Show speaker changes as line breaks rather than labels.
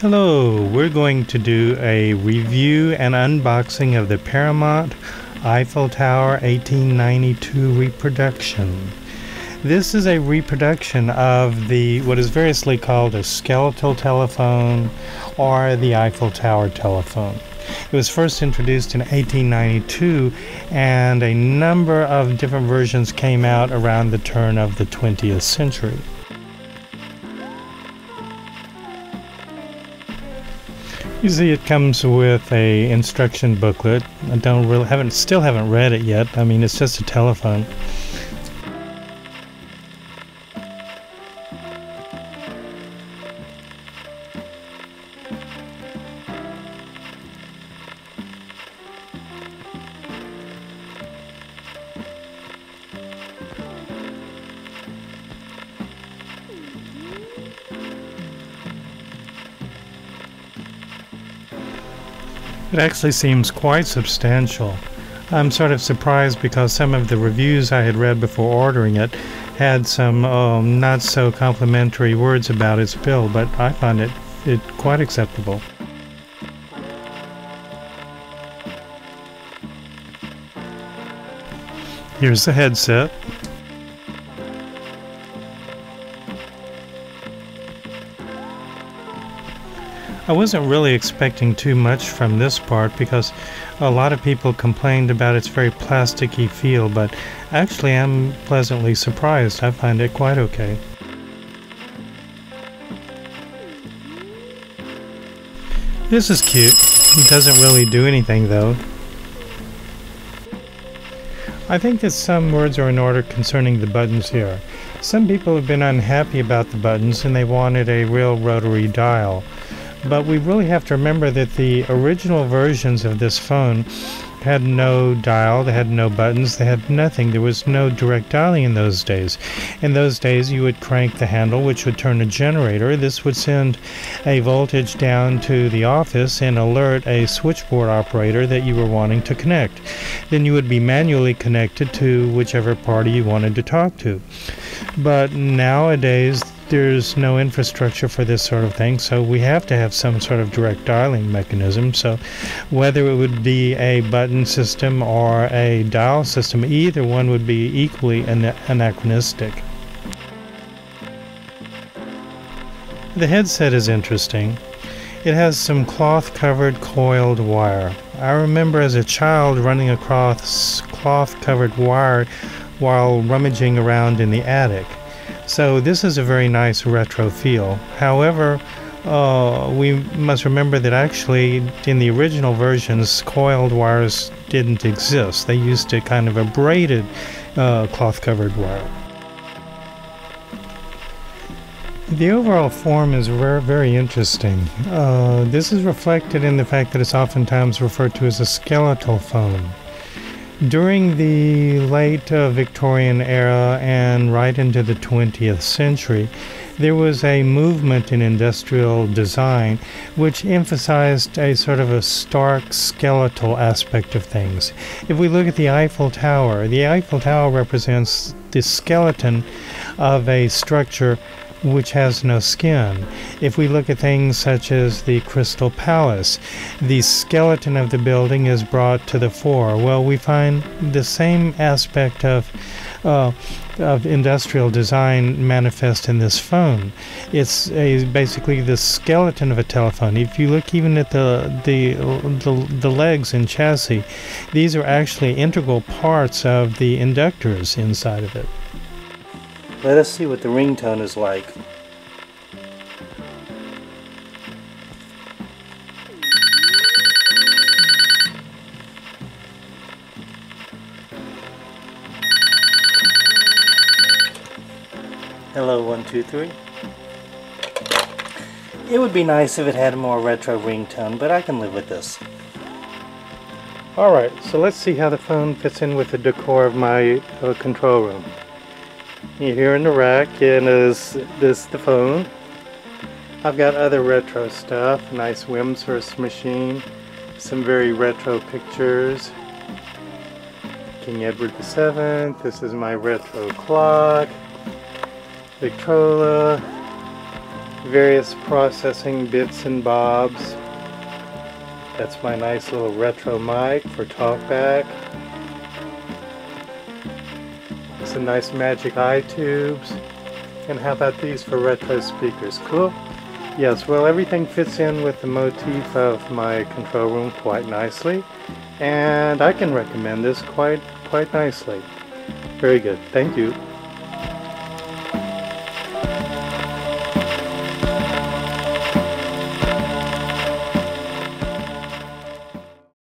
Hello, we're going to do a review and unboxing of the Paramount Eiffel Tower 1892 reproduction. This is a reproduction of the what is variously called a skeletal telephone or the Eiffel Tower telephone. It was first introduced in 1892 and a number of different versions came out around the turn of the 20th century. Usually it comes with a instruction booklet. I don't really haven't still haven't read it yet. I mean it's just a telephone. It actually seems quite substantial. I'm sort of surprised because some of the reviews I had read before ordering it had some um, not so complimentary words about its build, but I found it, it quite acceptable. Here's the headset. I wasn't really expecting too much from this part because a lot of people complained about its very plasticky feel, but actually I'm pleasantly surprised. I find it quite okay. This is cute. It doesn't really do anything though. I think that some words are in order concerning the buttons here. Some people have been unhappy about the buttons and they wanted a real rotary dial. But we really have to remember that the original versions of this phone had no dial, they had no buttons, they had nothing. There was no direct dialing in those days. In those days, you would crank the handle, which would turn a generator. This would send a voltage down to the office and alert a switchboard operator that you were wanting to connect. Then you would be manually connected to whichever party you wanted to talk to. But nowadays, there's no infrastructure for this sort of thing, so we have to have some sort of direct dialing mechanism. So, whether it would be a button system or a dial system, either one would be equally an- anachronistic. The headset is interesting. It has some cloth covered coiled wire. I remember as a child running across cloth covered wire while rummaging around in the attic. So this is a very nice retro feel. However, uh, we must remember that actually in the original versions, coiled wires didn't exist. They used a kind of a braided uh, cloth covered wire. The overall form is very, very interesting. Uh, this is reflected in the fact that it's oftentimes referred to as a skeletal phone. During the late uh, Victorian era and right into the 20th century, there was a movement in industrial design which emphasized a sort of a stark skeletal aspect of things. If we look at the Eiffel Tower, the Eiffel Tower represents the skeleton of a structure which has no skin. If we look at things such as the Crystal Palace, the skeleton of the building is brought to the fore. Well, we find the same aspect of uh, of industrial design manifest in this phone. It's a, basically the skeleton of a telephone. If you look even at the, the the the legs and chassis, these are actually integral parts of the inductors inside of it. Let us see what the ringtone is like. Hello, one, two, three. It would be nice if it had a more retro ringtone, but I can live with this. Alright, so let's see how the phone fits in with the decor of my uh, control room. Here in the rack and is this the phone. I've got other retro stuff, nice Wimshurst machine, some very retro pictures. King Edward VII, this is my retro clock, Victrola, various processing bits and bobs. That's my nice little retro mic for talkback. Some nice magic eye tubes. And how about these for retro speakers? Cool? Yes, well everything fits in with the motif of my control room quite nicely. And I can recommend this quite quite nicely. Very good. Thank you.